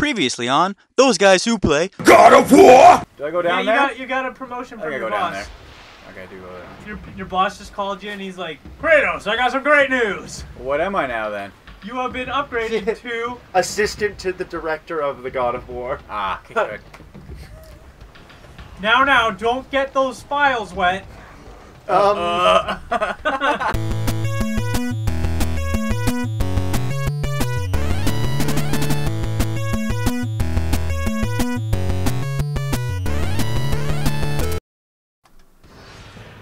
Previously on those guys who play. God of War! Do I go Yeah, down you there? got you got a promotion I from gotta your go down boss. there. Okay, I do go down. Your, your boss just called you and he's like, Kratos, I got some great news. What am I now then? You have been upgraded to Assistant to the director of the God of War. Ah, okay, good. now now. Don't get those files wet. Um, Uh,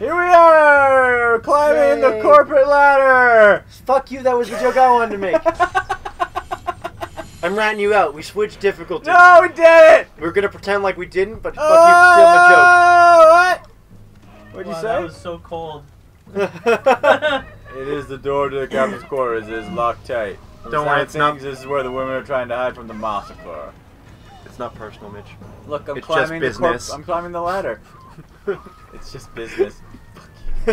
Here we are, climbing the corporate ladder. fuck you, that was the joke I wanted to make. I'm ratting you out. We switched difficulty. No, we did it. We're gonna pretend like we didn't, but fuck you, still Oh, what? What'd you Wow, say? That was so cold. It is the door to the captain's quarters. It is locked tight. Don't worry, it's not- things, This is where the women are trying to hide from the massacre. It's not personal, Mitch. Look, I'm It's just climbing the corp- I'm climbing the ladder. it's just business.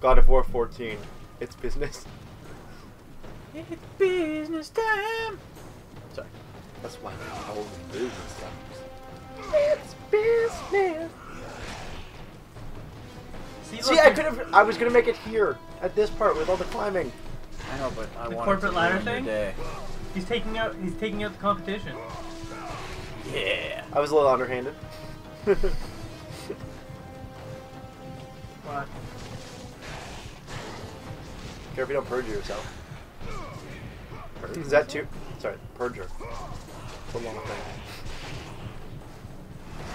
God of War 14. It's business. It's business time. Sorry. That's why they call it business times. It's business. See, See, I could have. I was gonna make it here at this part with all the climbing. I know, but I The wanted corporate to ladder ruin your thing? Day. He's taking out. He's taking out the competition. Yeah. I was a little underhanded. What? Care if you don't perjure yourself. Is that too? Sorry, perjure. It's a long thing.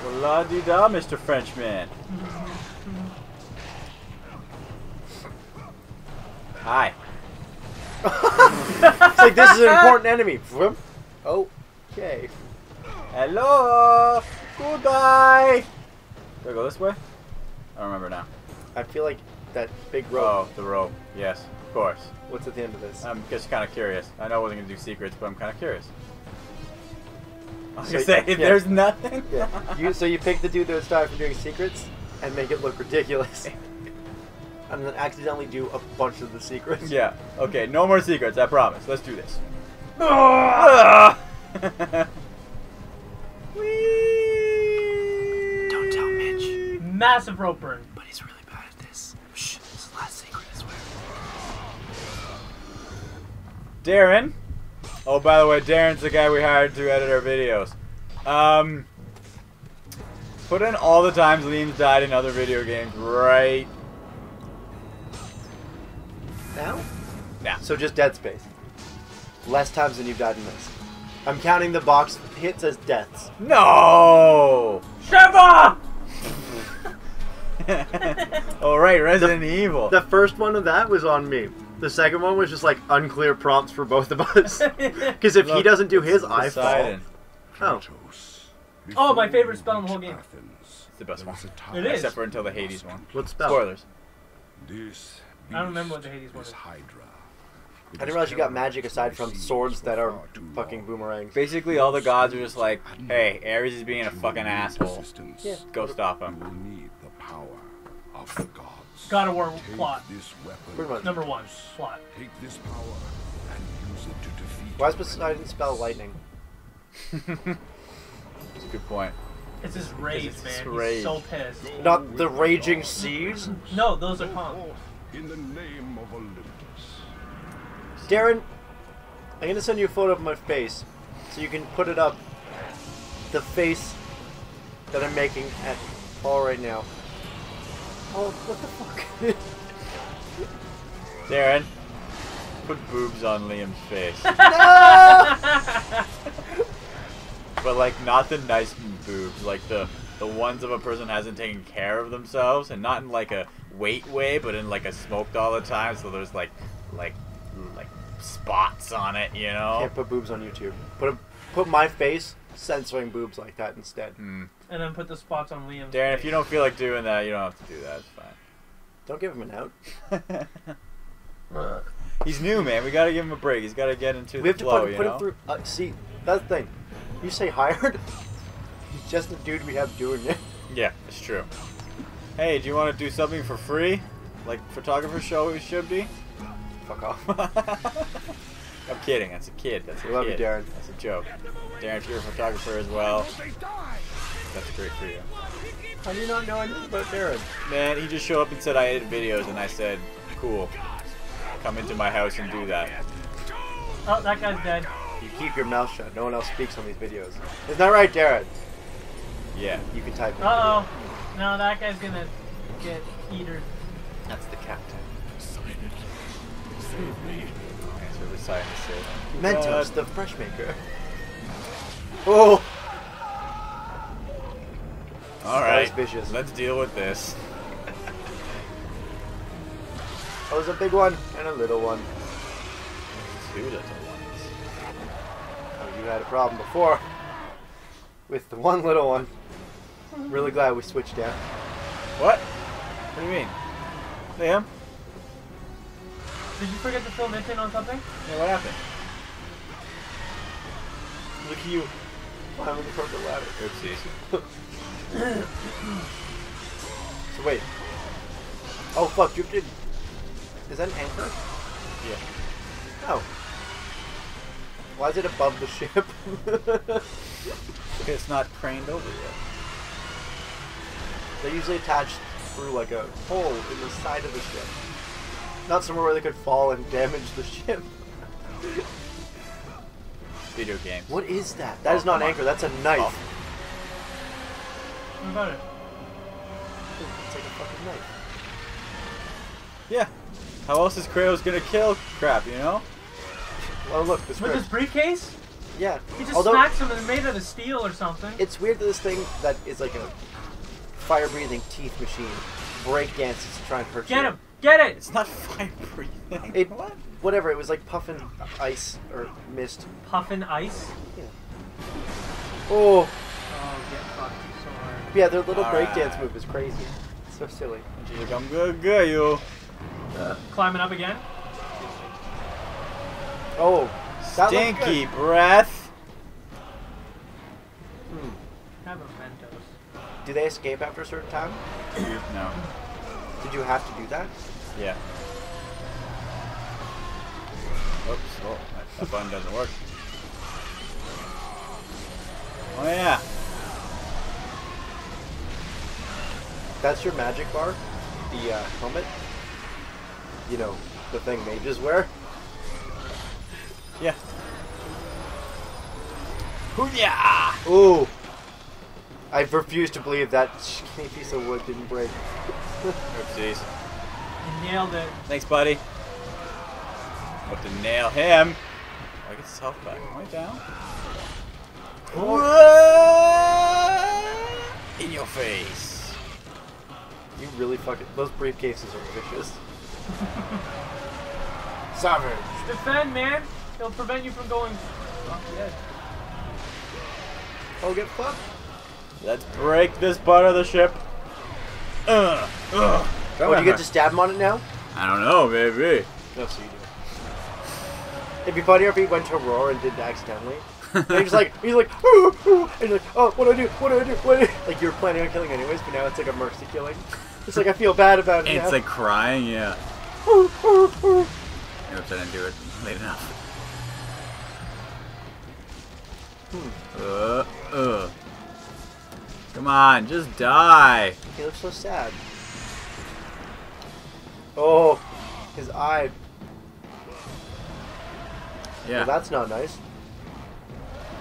Well, la di da, Mr. Frenchman. Hi. It's like this is an important enemy. Oh, Okay. Hello. Goodbye. Do I go this way? I don't remember now. I feel like that big rope. Oh, the rope. Yes, of course. What's at the end of this? I'm just kind of curious. I know I wasn't gonna do secrets, but I'm kind of curious. I was So- gonna say, if yeah. there's nothing. yeah. You so you pick the dude that was started from doing secrets and make it look ridiculous, and then accidentally do a bunch of the secrets. yeah. Okay. No more secrets. I promise. Let's do this. Don't tell Mitch. Massive rope burn. But he's really bad at this. Shh. This is the last secret. I swear. Darren. Oh, by the way, Darren's the guy we hired to edit our videos. Um, put in all the times Liam's died in other video games right Now? now. So just Dead Space. Less times than you've died in this. I'm counting the box hits as deaths. No. Shiva! All right, Resident Evil. The first one of that was on me. The second one was just like unclear prompts for both of us. Because if he doesn't do his, I fall. Poseidon. Oh. Oh, my favorite spell in the whole game. It's the best one. It is. Except for until the Hades one. What spell? Spoilers. This I don't remember what the Hades one is is. Hydra. I didn't realize you got magic aside from swords that are fucking boomerangs. Basically, all the gods are just like, hey, Ares is being a fucking asshole. Yeah. Go stop You him. will need the power of the gods. God of War Take plot. this weapon. Pretty much. Number one. Plot. Take this power and use it to defeat. Why is Poseidon spell lightning? It's a good point. It's his rage, it's man. rage. He's so pissed. Not the raging seas? No, those are calm. In the name of Olympus. Darren, I'm gonna send you a photo of my face so you can put it up. The face that I'm making at all right now. Oh, what the fuck? Darren, put boobs on Liam's face. no! but like not the nice boobs, like the the ones of a person who hasn't taken care of themselves, and not in like a weight way, but in like a smoked all the time. So there's like like like spots on it, you know. Can't put boobs on YouTube. Put a, put my face censoring boobs like that instead. Hmm. And then put the spots on Liam's. Darren, if you don't feel like doing that, you don't have to do that. It's fine. Don't give him an out. He's new, man. We gotta give him a break. He's gotta get into We the have to flow, put, you put know. him through. Uh, see, that's the thing. You say hired. He's just a dude we have doing it. Yeah, it's true. Hey, do you want to do something for free? Like photographer show we should be? Fuck off. I'm kidding. That's a kid. That's a We love you. Darren. That's a joke. Darren, if you're a photographer as well, that's great for you. How do you not know anything about Darren? Man, he just showed up and said I edit videos, and I said, cool. Come into my house and do that. Oh, that guy's dead. You keep your mouth shut. No one else speaks on these videos. Isn't that right, Darren? Yeah. You can type. in Uh oh. No, that guy's gonna get eater. That's the captain. That's really exciting to say. Mentos, the fresh maker. Oh, All That right. was vicious. Let's deal with this. that was a big one and a little one. Two little ones. Oh, you had a problem before with the one little one. Really glad we switched out. What? What do you mean? Liam? Did you forget to fill Minton on something? Yeah, what happened? Look at you climbing the corporate ladder. Oopsies. So wait. Oh fuck, you did. Is that an anchor? Yeah. Oh. Why is it above the ship? It's not craned over yet. They're usually attached through like a hole in the side of the ship. Not somewhere where they could fall and damage the ship. Video games. What is that? That is Oh, not an anchor, that's a knife. Oh. What about it? It's like a fucking knife. Yeah. How else is Kratos gonna kill crap, you know? Oh look, this With his briefcase? Yeah. He just Although smacks him and it's made out of steel or something. it's weird that this thing that is like a fire breathing teeth machine break dances to try and hurt you. Get him! Get it! It's not fire breathing. It what? whatever, it was like puffing ice or mist. Puffin ice. Oh Oh, get fucked so hard. yeah, their little Alright. breakdance move is crazy. It's so silly. And she's like, I'm good, good, you. Climbing up again. Oh, Stinky breath. Hmm. Mentos. Do they escape after a certain time? No. Did you have to do that? Yeah. Oops. Oh, that, that button doesn't work. Oh yeah. That's your magic bar? The uh, helmet? You know, the thing mages wear? Yeah. Hoo-yah! Ooh. I refuse to believe that skinny piece of wood didn't break. Oh, Oopsies. You nailed it. Thanks, buddy. About to nail him. Oh, I get his health back. Am I down? In your face. You really fucking. Those briefcases are vicious. Savage. Defend, man. It'll prevent you from going. off the edge. Oh, get fucked. Let's break this butt of the ship. Uh, uh. Oh, do you get to stab him on it now? I don't know, maybe. No, so you do. It'd be funnier if he went to roar and did it accidentally. and he's like, he's like, ooh, ooh, and you're like, oh, what do I do? What do I do? What do I do? Like you were planning on killing anyways, but now it's like a mercy killing. It's like I feel bad about it. now. It's like crying, yeah. Ooh, ooh, ooh. Oops, I didn't do it late enough. Uh, uh. Come on, just die. He looks so sad. Oh, his eye. Yeah. Well, that's not nice.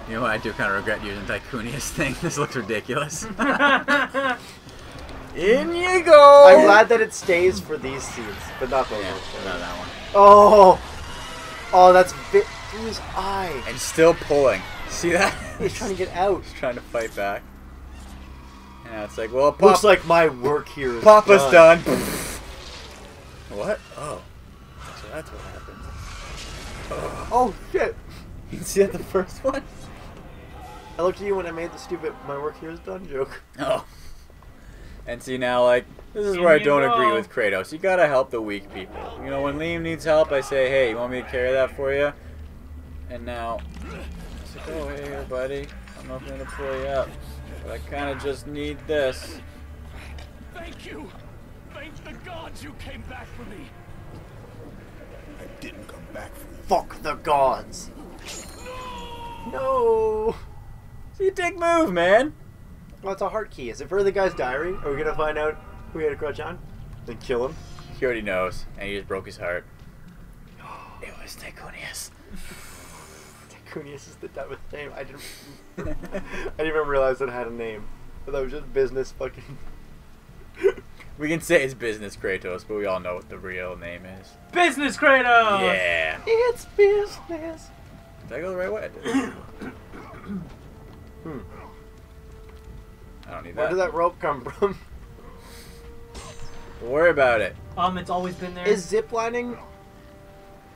you know what? I do kind of regret using Tycoonia's thing. This looks ridiculous. In you go. I'm glad that it stays for these scenes, but not those Yeah, ones. not that one. Oh, oh, that's bit through his eye. And still pulling. See that? He's trying to get out. He's trying to fight back. And it's like, well, Pop- Looks like my work here is Papa's done. done. what? Oh. So that's what happened. Oh shit! You see that the first one? I looked at you when I made the stupid "my work here is done" joke. Oh. And see now, like, this is In where I don't go. agree with Kratos. You gotta help the weak people. You know, when Liam needs help, I say, hey, you want me to carry that for you? And now, it's like, oh, hey, here, buddy. I'm not gonna pull you up. But I kinda just need this. Thank you. Thank the gods you came back for me. I didn't come back for you. Fuck the gods. No. See, dick move, man. Well, it's a heart key. Is it for the guy's diary? Are we gonna find out who he had a crush on? Then kill him? He already knows, and he just broke his heart. It was Tychonius. Tychonius is the dumbest name. I didn't. I didn't even realize it had a name. But that was just business fucking. We can say it's business Kratos, but we all know what the real name is. Business Kratos! Yeah. It's business. Did I go the right way? I did. Hmm. I don't need Where that. did that rope come from? Don't worry about it. Um, it's always been there. Is ziplining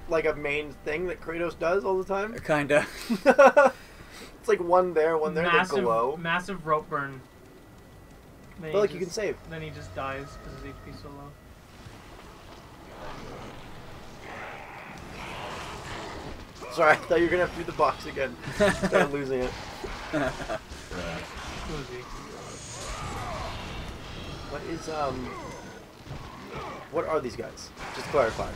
like a main thing that Kratos does all the time? Kinda. it's like one there, one there, massive, they glow. massive rope burn. Then But he like you can just- save. Then he just dies because his HP so low. Sorry, I thought you were gonna have to do the box again. Started losing it. Who is he? What is um? What are these guys? Just clarify.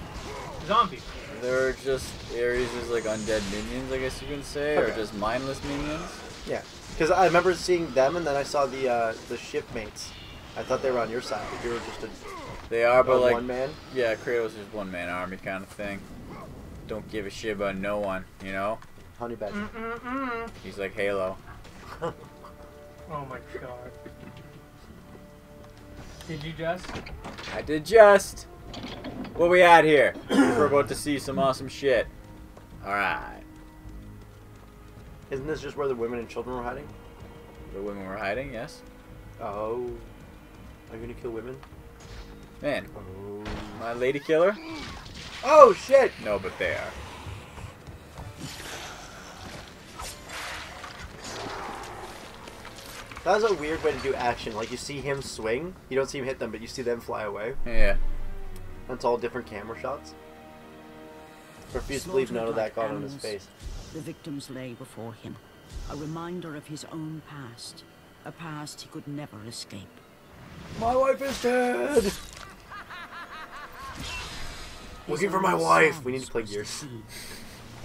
Zombie. They're just Ares is like undead minions, I guess you can say, or just mindless minions. Yeah, because I remember seeing them, and then I saw the uh, the shipmates. I thought they were on your side, but you were just a, They are, but like, one man. yeah, Kratos is one man army kind of thing. Don't give a shit about no one, you know. Honey badger. Mm-mm-mm. He's like Halo. Oh my god. Did you just? I did just. What we at here? We're about to see some awesome shit. All right. Isn't this just where the women and children were hiding? The women were hiding. Yes. Oh, are you gonna kill women? Man, Oh. my lady killer? Oh shit! No, but they are. That was a weird way to do action. Like you see him swing, you don't see him hit them, but you see them fly away. Yeah. That's all different camera shots. Refuse to believe none of that got on his face. The victims lay before him, a reminder of his own past, a past he could never escape. My wife is dead. Looking for my wife. We need to play Gears.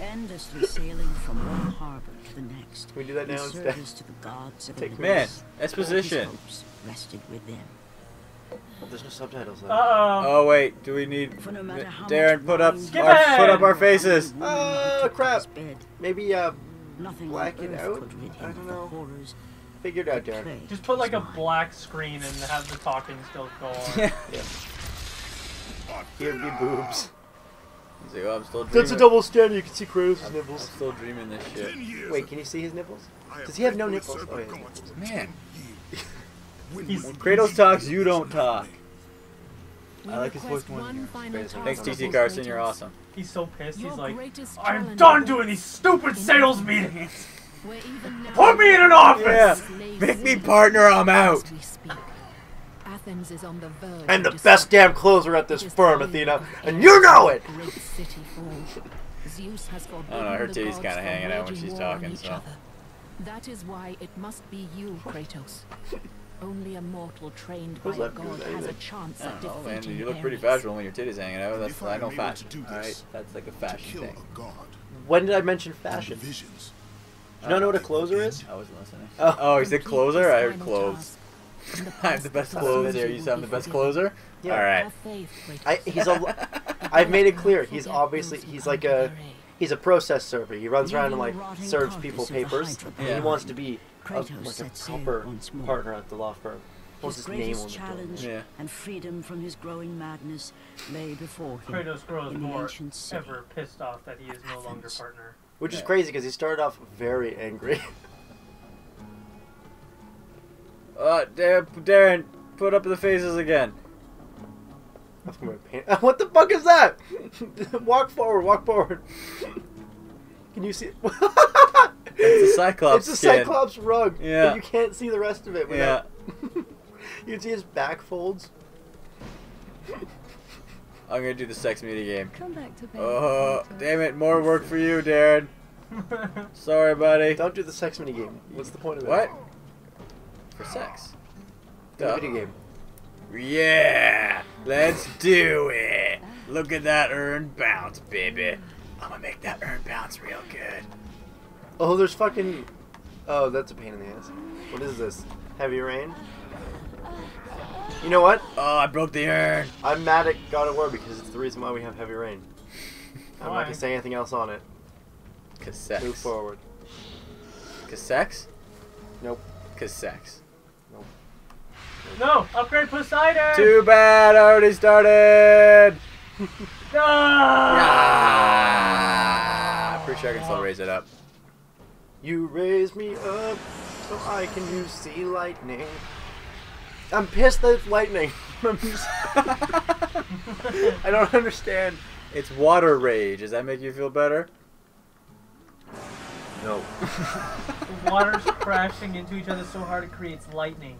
Endlessly sailing from one harbor to the next. Can we do that now instead? to the gods of Take- Man, All his exposition. hopes rested with them. There's no subtitles Uh oh. Oh wait, do we need For no matter how Darren put up Skip our, it! put up our faces? the woman who Oh, crap. Maybe uh, Nothing Black on it out? could rid I don't know. horrors figure it out, Darren. Just put like a black screen and have the talking still go on. Yeah. Here'd be boobs. He's like, oh, I'm still dreaming. That's a double standard. You can see Kratos' I'm nipples. still dreaming this shit. Wait, can you see his nipples? Does he have no nipples? served Oh, yeah. Man, When He's- Kratos talks, you don't talk. We I like his voice more one than final Thanks, task Thanks, TC Carson, you're awesome. He's so pissed. Your He's like, I'm done doing these stupid sales meetings. We're even now Put me in an office. Yeah, make me partner, I'm out. as. Athens is on the verge I'm the best destruction. damn closer at this firm, Athena, and you know it. Great. Zeus has I don't know, her titty's kinda hanging out when she's talking, so. That is why it must be you, Kratos. Only a mortal trained by a god has a chance at don't know, man. defeating You look pretty fashionable when your titties hanging out. That's I I know fashion. to do All right, this, that's like a to fashion kill thing. a god. When did I mention fashion? Visions. Do you not know what a closer is? I wasn't listening. Oh. Oh, he said Complete closer. I heard final clothes. task, and the I have past the best that clothes lies there. will You be have the best closer. Yeah. All right. Have faith, Kratos. I, he's a. I've made it clear. He's obviously he's like a. He's a process server. He runs around and like Leaving the rotting serves people papers. And Yeah. he wants to be a, Kratos like a set proper once more. partner at the law firm. What's His his greatest challenge Yeah. and freedom from his growing madness lay before him. Kratos grows in more ancient city. ever pissed off that he is no longer partner. Which is crazy because he started off very angry. Uh, Darren, Darren, put up the faces again. That's gonna pain- what the fuck is that? walk forward, walk forward. Can you see? It's a Cyclops It's a skin. Cyclops rug. Yeah. But you can't see the rest of it. Yeah. You can see his back folds. I'm gonna do the sex media game. Come back to bed. Oh, damn it! More work for you, Darren. Sorry, buddy. Don't do the sex mini game. What's the point of What? that? For sex. The Duh. video game. Yeah, let's do it. Look at that urn bounce, baby. I'm gonna make that urn bounce real good. Oh, there's fucking. Oh, that's a pain in the ass. What is this? Heavy rain? You know what? Oh, I broke the urn. I'm mad at God of War because it's the reason why we have heavy rain. I'm not gonna say anything else on it. Cause sex. Move forward. Cause sex? Nope. Cause sex. No, upgrade Poseidon. Too bad, I already started. No. Ah, pretty sure I can still raise it up. You raise me up so I can use sea lightning. I'm pissed that it's lightning. I don't understand. It's water rage. Does that make you feel better? No. The water's crashing into each other so hard it creates lightning.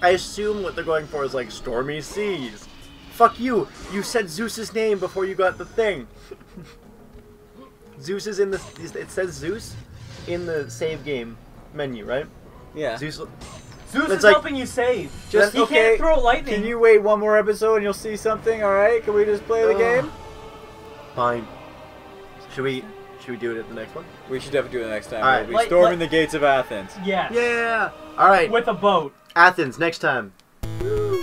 I assume what they're going for is like stormy seas. Fuck you! You said Zeus's name before you got the thing. Zeus is in the. It says Zeus in the save game menu, right? Yeah. Zeus. Zeus It's is like- helping you save. Just he okay. can't throw lightning. Can you wait one more episode and you'll see something? All right. Can we just play the Ugh. game? Fine. Should we? Should we do it at the next one? We should definitely do it next time. All right. We'll be storming the gates of Athens. Yes. Yeah. All right. With a boat. Athens next time. Woo.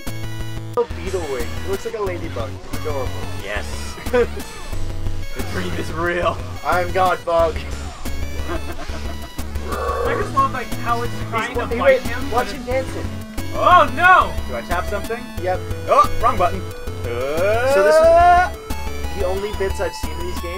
Oh, beetle wing. It looks like a ladybug. Adorable. Yes. the dream is real. I'm God Bug. I just love like how it's trying to Hey, fight wait, him. Watch him dancing. Oh no! Do I tap something? Yep. Oh, wrong button. So this is- uh. The only bits I've seen in these games